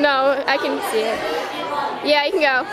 No, I can see it. Yeah, you can go.